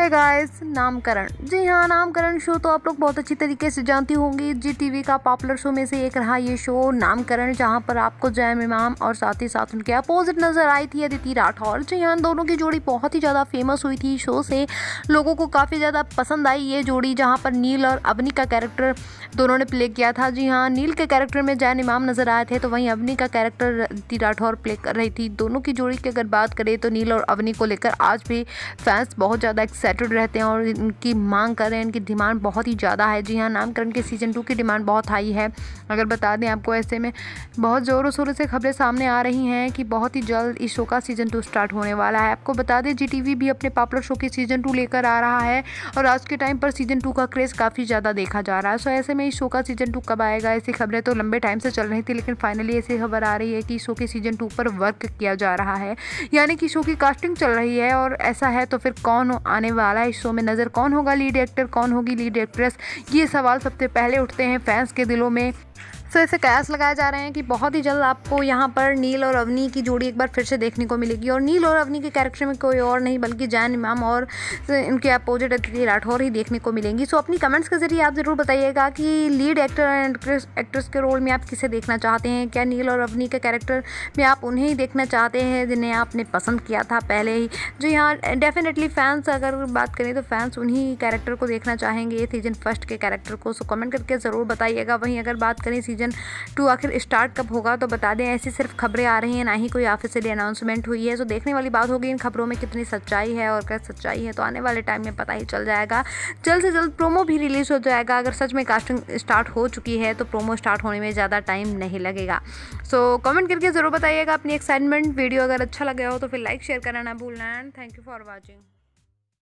है गाइस नामकरण। जी हाँ नामकरण शो तो आप लोग बहुत अच्छी तरीके से जानती होंगी। जी टीवी का पॉपुलर शो में से एक रहा ये शो नामकरण, जहाँ पर आपको जैम इमाम और साथ ही साथ उनके अपोजिट नज़र आई थी अदिति राठौर। जी हाँ दोनों की जोड़ी बहुत ही ज़्यादा फ़ेमस हुई थी शो से। लोगों को काफ़ी ज़्यादा पसंद आई ये जोड़ी, जहाँ पर नील और अवनी का कैरेक्टर दोनों ने प्ले किया था। जी हाँ नील के कैरेक्टर में जैन इमाम नज़र आए थे तो वहीं अवनी का कैरेक्टर अदिति राठौर प्ले कर रही थी। दोनों की जोड़ी की अगर बात करें तो नील और अवनी को लेकर आज भी फैंस बहुत ज़्यादा एक्साइटेड रहते हैं और इनकी मांग कर रहे हैं, इनकी डिमांड बहुत ही ज़्यादा है। जी हाँ नामकरण के सीज़न टू की डिमांड बहुत हाई है। अगर बता दें आपको ऐसे में, बहुत ज़ोरों शोरों से खबरें सामने आ रही हैं कि बहुत ही जल्द इस शो का सीज़न टू स्टार्ट होने वाला है। आपको बता दें जी भी अपने पॉपुलर शो की सीज़न टू लेकर आ रहा है और आज के टाइम पर सीज़न टू का क्रेज़ काफ़ी ज़्यादा देखा जा रहा है। सो ऐसे में इस शो का सीज़न टू कब आएगा, ऐसी खबरें तो लंबे टाइम से चल रही थी, लेकिन फाइनली ऐसी खबर आ रही है कि शो के सीज़न टू पर वर्क किया जा रहा है। यानी कि शो की कास्टिंग चल रही है और ऐसा है तो फिर कौन आने वाला है इस शो में नज़र कौन होगा लीड एक्टर, कौन होगी लीड एक्ट्रेस? ये सवाल सबसे पहले उठते हैं फैंस के दिलों में। सो ऐसे कयास लगाए जा रहे हैं कि बहुत ही जल्द आपको यहाँ पर नील और अवनी की जोड़ी एक बार फिर से देखने को मिलेगी। और नील और अवनी के कैरेक्टर में कोई और नहीं, बल्कि जैन इमाम और इनके अपोजिट अतिथि राठौर ही देखने को मिलेंगी। सो अपनी कमेंट्स के ज़रिए आप ज़रूर बताइएगा कि लीड एक्टर एंड एक्ट्रेस के रोल में आप किसे देखना चाहते हैं? क्या नील और अवनी के कैरेक्टर में आप उन्हें ही देखना चाहते हैं जिन्हें आपने पसंद किया था पहले ही? जो यहाँ डेफिनेटली फैंस अगर बात करें तो फैंस उन्हीं कैरेक्टर को देखना चाहेंगे सीज़न फ़र्स्ट के कैरेक्टर को। सो कमेंट करके ज़रूर बताइएगा। वहीं अगर बात करें सीज़न सीज़न टू आखिर स्टार्ट कब होगा? तो बता दें, ऐसी सिर्फ़ खबरें आ रही हैं, ना ही कोई ऑफिशियली अनाउंसमेंट हुई है। तो देखने वाली बात होगी इन खबरों में कितनी सच्चाई है और क्या सच्चाई है तो आने वाले टाइम में पता ही चल जाएगा। जल्द से जल्द प्रोमो भी रिलीज़ हो जाएगा। अगर सच में कास्टिंग स्टार्ट हो चुकी है तो प्रोमो स्टार्ट होने में ज़्यादा टाइम नहीं लगेगा। सो कमेंट करके ज़रूर बताइएगा अपनी एक्साइटमेंट वीडियो अगर अच्छा लगे हो तो फिर लाइक शेयर करना ना भूलना। And thank you for watching